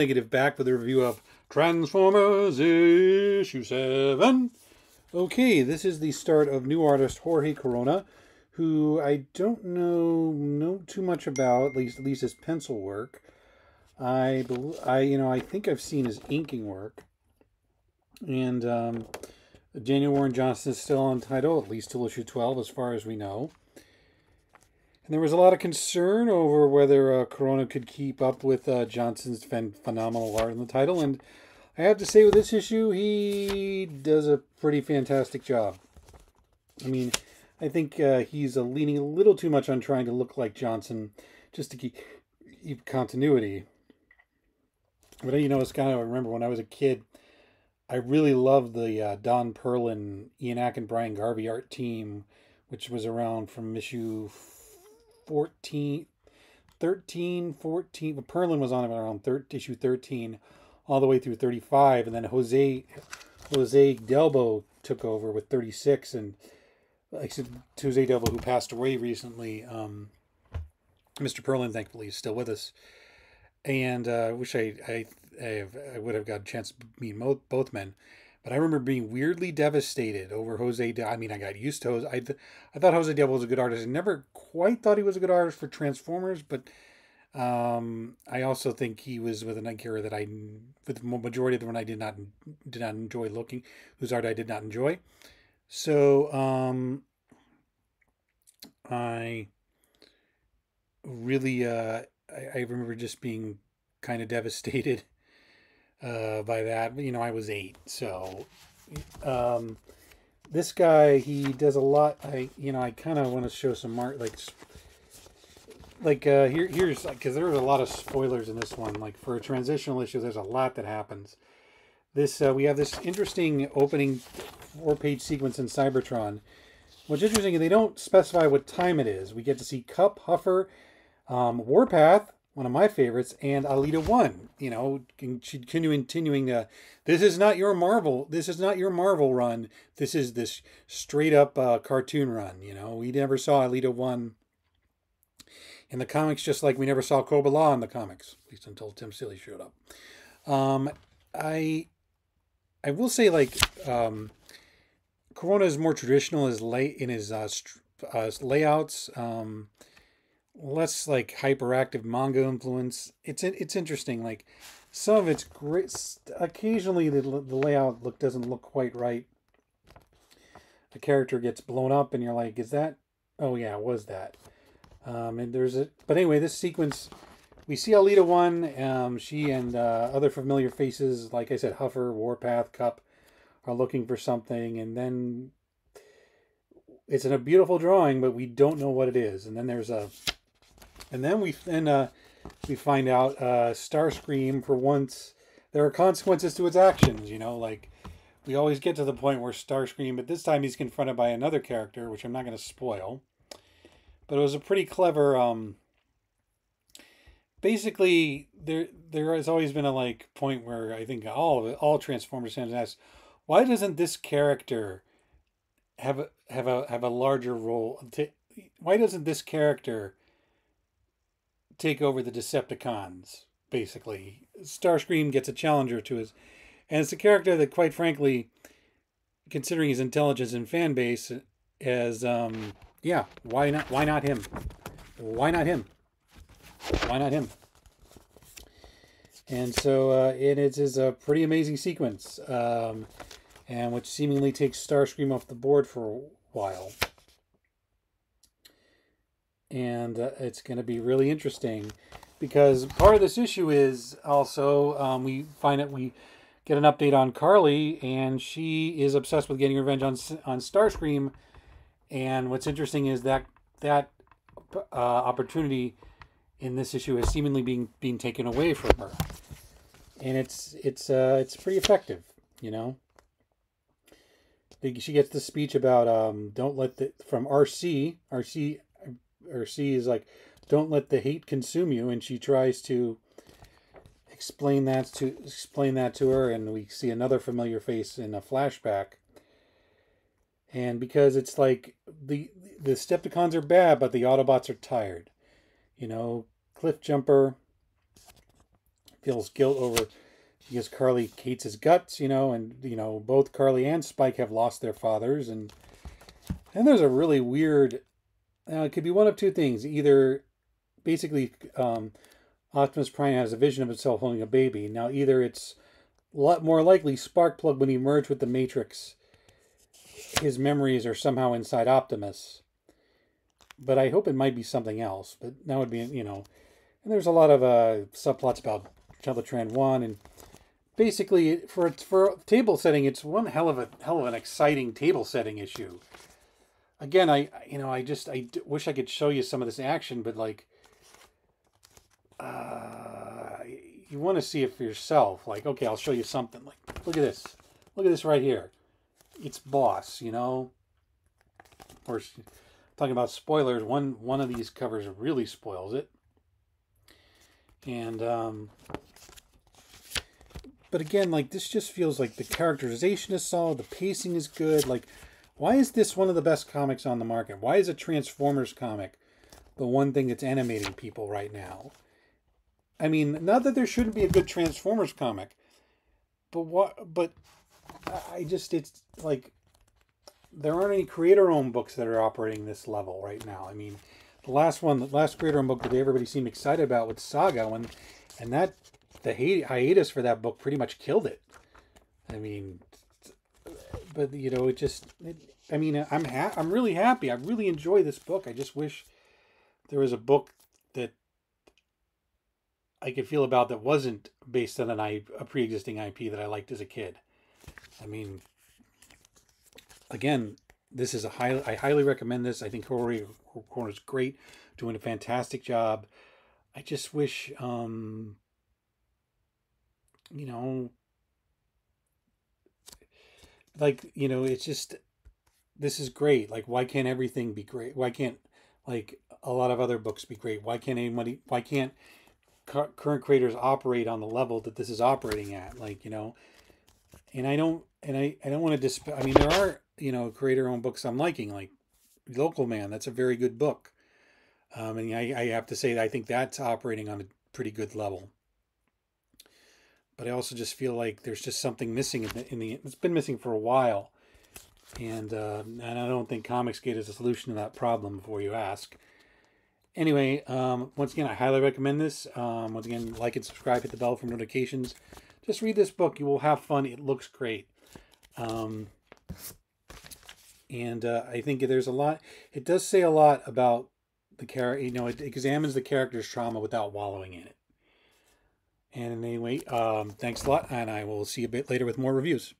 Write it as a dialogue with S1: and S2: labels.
S1: Negative back with a review of Transformers issue 7. Okay, this is the start of new artist Jorge Corona, who I don't know know too much about, at least at least his pencil work. I I you know I think I've seen his inking work, and um, Daniel Warren Johnson is still on title, at least till issue twelve, as far as we know. And there was a lot of concern over whether uh, Corona could keep up with uh, Johnson's phenomenal art in the title. And I have to say, with this issue, he does a pretty fantastic job. I mean, I think uh, he's leaning a little too much on trying to look like Johnson just to keep, keep continuity. But you know, it's kind of, I remember when I was a kid, I really loved the uh, Don Perlin, Ian Ack, and Brian Garvey art team, which was around from issue 14, 13, 14. Perlin was on it around thir- issue 13 all the way through 35. And then Jose Jose Delbo took over with 36. And like Jose Delbo, who passed away recently, um, Mr. Perlin, thankfully, is still with us. And uh, I wish I, I, I, have, I would have got a chance to meet both men. But I remember being weirdly devastated over Jose. De- I mean, I got used to Jose. I, th- I thought Jose Delbo was a good artist. I never quite thought he was a good artist for Transformers, but um, I also think he was with an era that I, with the majority of the one I did not did not enjoy looking, whose art I did not enjoy. So um, I really, uh, I, I remember just being kind of devastated uh, by that. You know, I was eight, so um, this guy he does a lot. I you know I kind of want to show some mark like like uh, here here's because there's a lot of spoilers in this one. Like for a transitional issue, there's a lot that happens. This uh, we have this interesting opening four page sequence in Cybertron. What's interesting is they don't specify what time it is. We get to see Kup, Huffer, um, Warpath, one of my favorites, and Elita One. You know, continuing, continuing. Uh, this is not your Marvel. This is not your Marvel run. This is this straight up uh, cartoon run. You know, we never saw Elita One in the comics, just like we never saw Cobra-La in the comics, at least until Tim Seeley showed up. Um, I, I will say, like, um, Corona is more traditional as late in his uh, uh, layouts. Um, less like hyperactive manga influence. It's it's interesting. Like some of it's great. Occasionally the the layout look doesn't look quite right. A character gets blown up, and you're like, "Is that? Oh yeah, was that." Um, and there's a but anyway, this sequence we see Elita one. Um, she and uh, other familiar faces, like I said, Huffer, Warpath, Kup, are looking for something, and then it's in a beautiful drawing, but we don't know what it is. And then there's a and then we then uh, we find out uh, Starscream for once there are consequences to its actions. You know, like we always get to the point where Starscream, but this time he's confronted by another character, which I'm not going to spoil. But it was a pretty clever. Um, basically, there there has always been a like point where I think all all Transformers fans ask, why doesn't this character have a have a have a larger role? To, why doesn't this character take over the Decepticons, basically. Starscream gets a challenger to his. And it's a character that, quite frankly, considering his intelligence and fan base, as, um, yeah, why not, why not him? Why not him? Why not him? And so uh, it is a pretty amazing sequence, um, and which seemingly takes Starscream off the board for a while and uh, it's going to be really interesting because part of this issue is also um, we find that we get an update on Carly, and she is obsessed with getting revenge on on Starscream. And what's interesting is that that uh, opportunity in this issue is seemingly being being taken away from her, and it's it's uh, it's pretty effective, you know. She gets the speech about um, don't let the from Arcee Arcee Arcee is like, don't let the hate consume you, and she tries to explain that to explain that to her, and we see another familiar face in a flashback. And because it's like the the Decepticons are bad, but the Autobots are tired. You know, Cliffjumper, feels guilt over because Carly hates his guts, you know, and you know both Carly and Spike have lost their fathers, and and there's a really weird. Uh, it could be one of two things: either basically um, Optimus Prime has a vision of himself holding a baby. Now, either it's a lot more likely Sparkplug when he merged with the Matrix, his memories are somehow inside Optimus. But I hope it might be something else. But that would be, you know, and there's a lot of uh, subplots about Teletran One, and basically for for table setting, it's one hell of a hell of an exciting table setting issue. Again, I you know I just I wish I could show you some of this action, but like uh, you want to see it for yourself. Like, okay, I'll show you something. Like, look at this. Look at this right here. It's Boss, you know. Of course, talking about spoilers, one one of these covers really spoils it. And um, but again, like this just feels like the characterization is solid, the pacing is good. Like, why is this one of the best comics on the market? Why is a Transformers comic the one thing that's animating people right now? I mean, not that there shouldn't be a good Transformers comic, but what? But I just it's like there aren't any creator-owned books that are operating this level right now. I mean, the last one, the last creator-owned book that everybody seemed excited about was Saga, when and that the hiatus for that book pretty much killed it. I mean, but you know, it just. It, I mean, I'm ha- I'm really happy. I really enjoy this book. I just wish there was a book that I could feel about that wasn't based on an I, a pre-existing IP that I liked as a kid. I mean, again, this is a high. I highly recommend this. I think Corey Corner is great, doing a fantastic job. I just wish, um, you know, like you know, it's just this is great. Like, why can't everything be great? Why can't like a lot of other books be great? Why can't anybody? Why can't current creators operate on the level that this is operating at like you know and i don't and i i don't want to disp i mean there are you know creator owned books i'm liking like local man that's a very good book um and i i have to say i think that's operating on a pretty good level but i also just feel like there's just something missing in the, in the it's been missing for a while and uh, and i don't think comicsgate is a solution to that problem before you ask anyway, um, once again, I highly recommend this. Um, once again, like and subscribe, hit the bell for notifications. Just read this book. You will have fun. It looks great. Um, and uh, I think there's a lot, it does say a lot about the character, you know, it examines the character's trauma without wallowing in it. And anyway, um, thanks a lot, and I will see you a bit later with more reviews.